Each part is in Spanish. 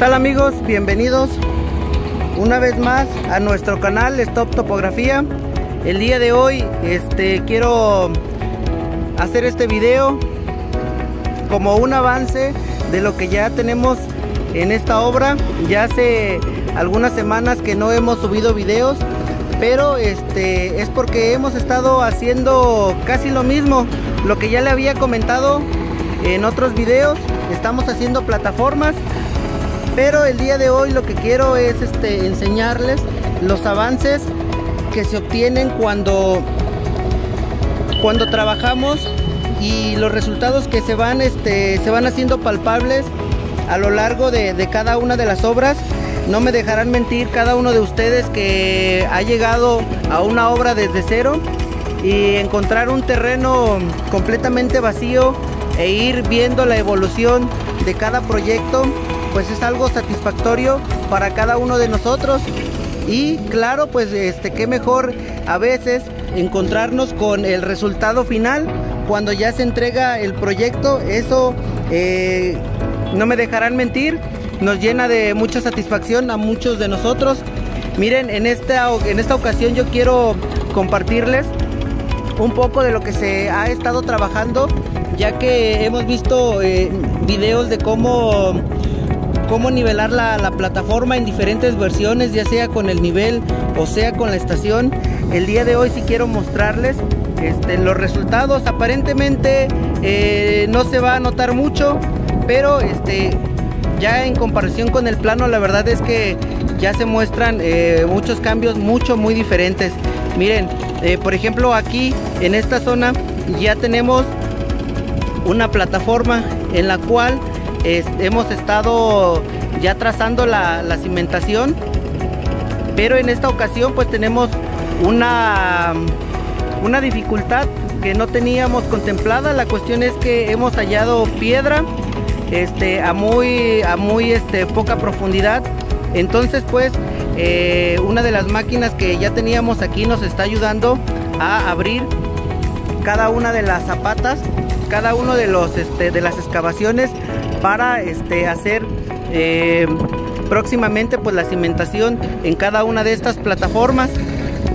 ¿Qué tal amigos? Bienvenidos una vez más a nuestro canal Stop Topografía. El día de hoy este, quiero hacer este video como un avance de lo que ya tenemos en esta obra. Ya hace algunas semanas que no hemos subido videos, pero este es porque hemos estado haciendo casi lo mismo, lo que ya le había comentado en otros videos. Estamos haciendo plataformas, pero el día de hoy lo que quiero es este enseñarles los avances que se obtienen cuando cuando trabajamos y los resultados que se van este se van haciendo palpables a lo largo de, de cada una de las obras. No me dejarán mentir cada uno de ustedes que ha llegado a una obra desde cero y encontrar un terreno completamente vacío e ir viendo la evolución de cada proyecto pues es algo satisfactorio para cada uno de nosotros. Y claro pues este qué mejor a veces encontrarnos con el resultado final cuando ya se entrega el proyecto. Eso eh, no me dejarán mentir nos llena de mucha satisfacción a muchos de nosotros. Miren en esta en esta ocasión yo quiero compartirles un poco de lo que se ha estado trabajando ya que hemos visto eh, videos de cómo cómo nivelar la, la, plataforma en diferentes versiones, ya sea con el nivel o sea con la estación. El día de hoy sí quiero mostrarles este, los resultados. Aparentemente eh, no se va a notar mucho, pero este, ya en comparación con el plano, la verdad es que ya se muestran eh, muchos cambios mucho, muy diferentes. Miren, eh, por ejemplo aquí en esta zona ya tenemos una plataforma en la cual hemos estado ya trazando la, cimentación pero en esta ocasión pues tenemos una una dificultad que no teníamos contemplada. La cuestión es que hemos hallado piedra este a muy a muy este poca profundidad. Entonces pues eh, una de las máquinas que ya teníamos aquí nos está ayudando a abrir cada una de las zapatas cada uno de los este, de las excavaciones para este, hacer eh, próximamente pues la cimentación en cada una de estas plataformas.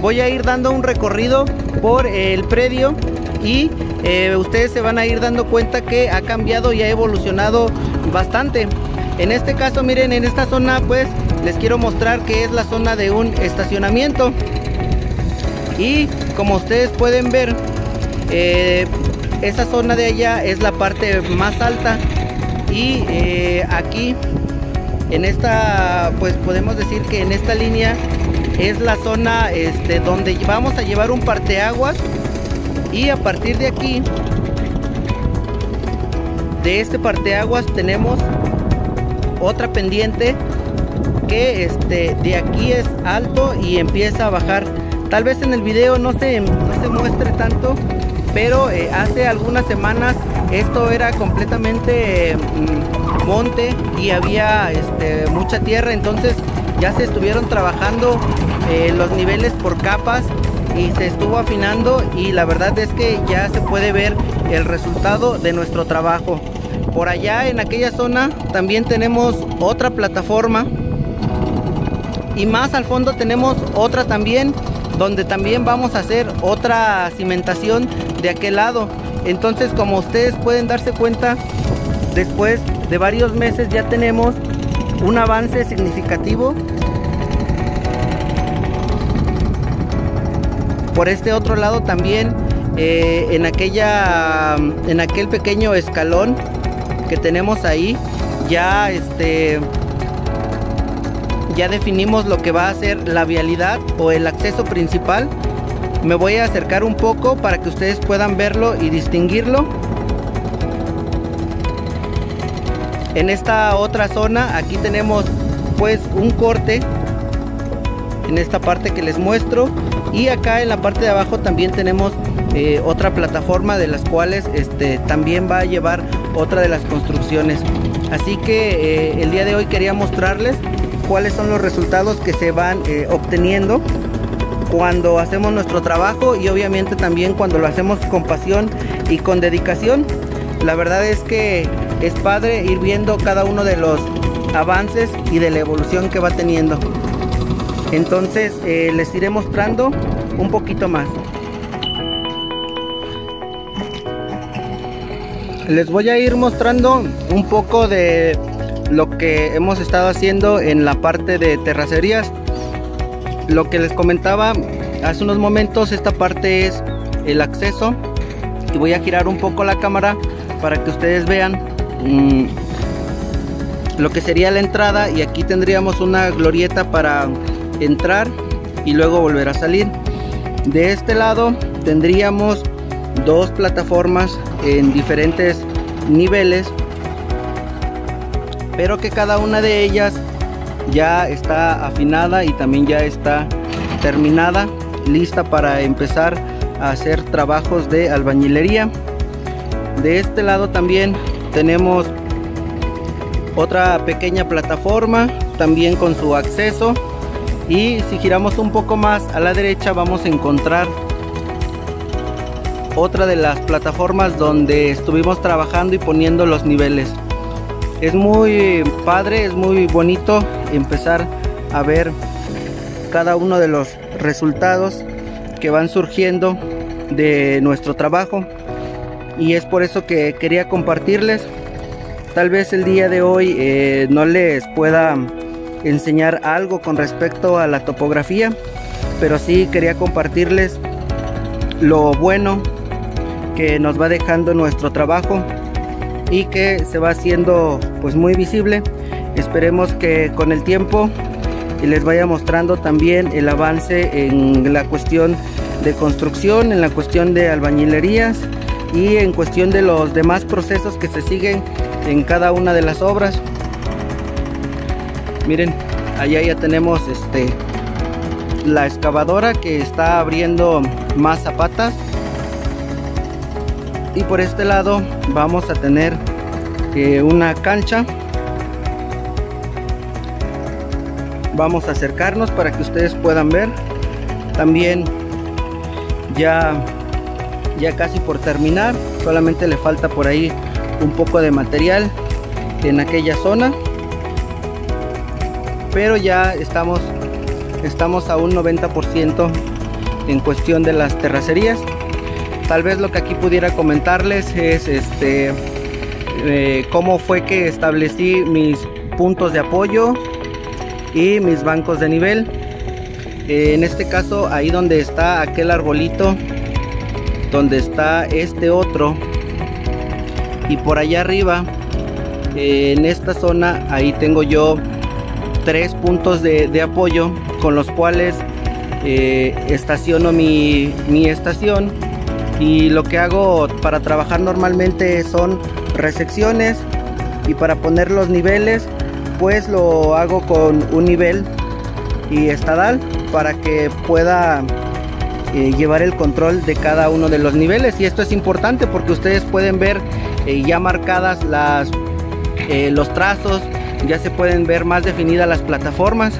Voy a ir dando un recorrido por el predio y eh, ustedes se van a ir dando cuenta que ha cambiado y ha evolucionado bastante. En este caso miren en esta zona pues les quiero mostrar que es la zona de un estacionamiento. Y como ustedes pueden ver eh, esa zona de allá es la parte más alta y eh, aquí en esta pues podemos decir que en esta línea es la zona este, donde vamos a llevar un parteaguas y a partir de aquí de este parteaguas tenemos otra pendiente que este de aquí es alto y empieza a bajar. Tal vez en el video no se, no se muestre tanto pero eh, hace algunas semanas esto era completamente mm, monte y había este, mucha tierra, entonces ya se estuvieron trabajando eh, los niveles por capas y se estuvo afinando y la verdad es que ya se puede ver el resultado de nuestro trabajo. Por allá en aquella zona también tenemos otra plataforma y más al fondo tenemos otra también donde también vamos a hacer otra cimentación de aquel lado. Entonces como ustedes pueden darse cuenta, después de varios meses ya tenemos un avance significativo. Por este otro lado también eh, en aquella en aquel pequeño escalón que tenemos ahí ya este ya definimos lo que va a ser la vialidad o el acceso principal me voy a acercar un poco para que ustedes puedan verlo y distinguirlo. En esta otra zona aquí tenemos pues un corte en esta parte que les muestro. Y acá en la parte de abajo también tenemos eh, otra plataforma de las cuales este, también va a llevar otra de las construcciones. Así que eh, el día de hoy quería mostrarles cuáles son los resultados que se van eh, obteniendo cuando hacemos nuestro trabajo y obviamente también cuando lo hacemos con pasión y con dedicación. La verdad es que es padre ir viendo cada uno de los avances y de la evolución que va teniendo. Entonces eh, les iré mostrando un poquito más. Les voy a ir mostrando un poco de lo que hemos estado haciendo en la parte de terracerías. Lo que les comentaba hace unos momentos, esta parte es el acceso. Y voy a girar un poco la cámara para que ustedes vean mm, lo que sería la entrada. Y aquí tendríamos una glorieta para entrar y luego volver a salir. De este lado tendríamos dos plataformas en diferentes niveles pero que cada una de ellas ya está afinada y también ya está terminada lista para empezar a hacer trabajos de albañilería. De este lado también tenemos otra pequeña plataforma también con su acceso. Y si giramos un poco más a la derecha vamos a encontrar otra de las plataformas donde estuvimos trabajando y poniendo los niveles es muy padre, es muy bonito empezar a ver cada uno de los resultados que van surgiendo de nuestro trabajo. Y es por eso que quería compartirles. Tal vez el día de hoy eh, no les pueda enseñar algo con respecto a la topografía pero sí quería compartirles lo bueno que nos va dejando nuestro trabajo y que se va haciendo pues muy visible. Esperemos que con el tiempo les vaya mostrando también el avance en la cuestión de construcción en la cuestión de albañilerías y en cuestión de los demás procesos que se siguen en cada una de las obras. Miren allá ya tenemos este la excavadora que está abriendo más zapatas y por este lado vamos a tener una cancha. Vamos a acercarnos para que ustedes puedan ver. También ya ya casi por terminar solamente le falta por ahí un poco de material en aquella zona. Pero ya estamos estamos a un 90% en cuestión de las terracerías Tal vez lo que aquí pudiera comentarles es este eh, cómo fue que establecí mis puntos de apoyo y mis bancos de nivel. Eh, en este caso, ahí donde está aquel arbolito, donde está este otro, y por allá arriba, eh, en esta zona, ahí tengo yo tres puntos de, apoyo con los cuales estaciono mi, mi estación y lo que hago para trabajar normalmente son resecciones y para poner los niveles pues lo hago con un nivel y estadal para que pueda eh, llevar el control de cada uno de los niveles. Y esto es importante porque ustedes pueden ver eh, ya marcadas las eh, los trazos ya se pueden ver más definidas las plataformas.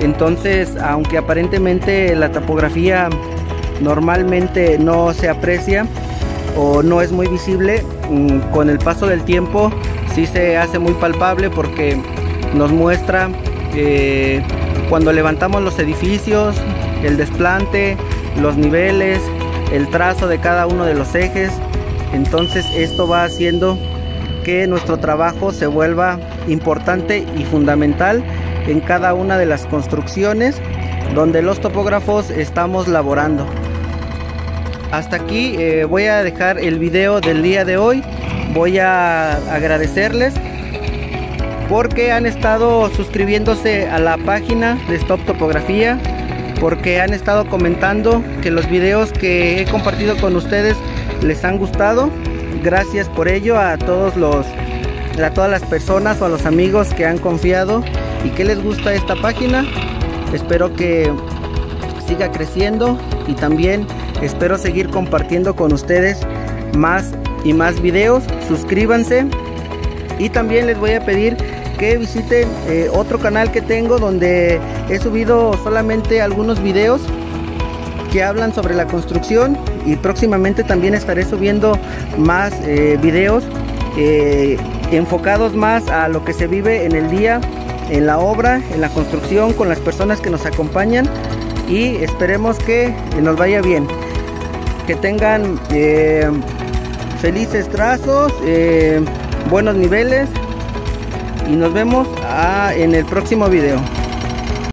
Entonces aunque aparentemente la topografía normalmente no se aprecia o no es muy visible, mm, con el paso del tiempo sí se hace muy palpable porque nos muestra eh, cuando levantamos los edificios, el desplante, los niveles, el trazo de cada uno de los ejes. Entonces esto va haciendo que nuestro trabajo se vuelva importante y fundamental en cada una de las construcciones donde los topógrafos estamos laborando hasta aquí eh, voy a dejar el video del día de hoy. Voy a agradecerles porque han estado suscribiéndose a la página de Stop Topografía porque han estado comentando que los videos que he compartido con ustedes les han gustado. Gracias por ello a todos los a todas las personas o a los amigos que han confiado y que les gusta esta página. Espero que siga creciendo y también Espero seguir compartiendo con ustedes más y más videos. Suscríbanse y también les voy a pedir que visiten eh, otro canal que tengo donde he subido solamente algunos videos que hablan sobre la construcción y próximamente también estaré subiendo más eh, videos eh, enfocados más a lo que se vive en el día, en la obra, en la construcción, con las personas que nos acompañan y esperemos que nos vaya bien. Que tengan eh, felices trazos, eh, buenos niveles y nos vemos ah, en el próximo video.